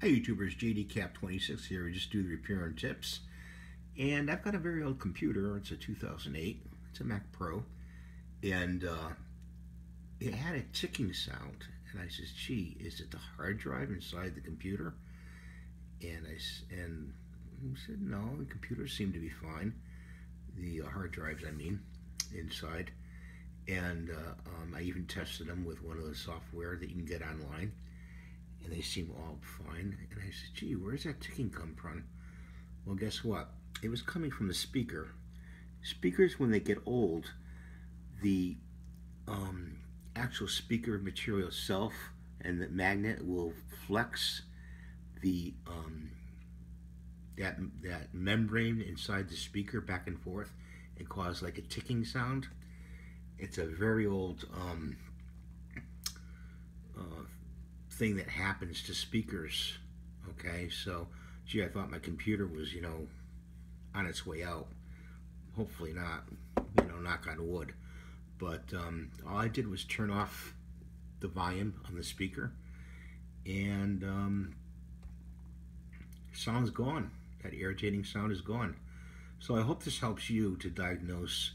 Hey YouTubers, JDCap26 here. We just do the repair and tips. And I've got a very old computer. It's a 2008. It's a Mac Pro. And uh, it had a ticking sound. And I says, gee, is it the hard drive inside the computer? And I and he said, no, the computers seem to be fine. The uh, hard drives, I mean, inside. And uh, um, I even tested them with one of the software that you can get online and they seem all fine. And I said, gee, where's that ticking come from? Well, guess what? It was coming from the speaker. Speakers, when they get old, the um, actual speaker material itself and the magnet will flex the um, that that membrane inside the speaker back and forth and cause like a ticking sound. It's a very old um, thing that happens to speakers. Okay, so gee, I thought my computer was, you know, on its way out. Hopefully not, you know, knock on wood. But um, all I did was turn off the volume on the speaker, and um, sound's gone. That irritating sound is gone. So I hope this helps you to diagnose,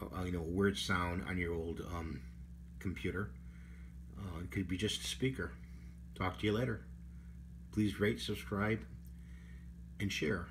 uh, you know, weird sound on your old um, computer. Uh, it could be just a speaker. Talk to you later. Please rate, subscribe, and share.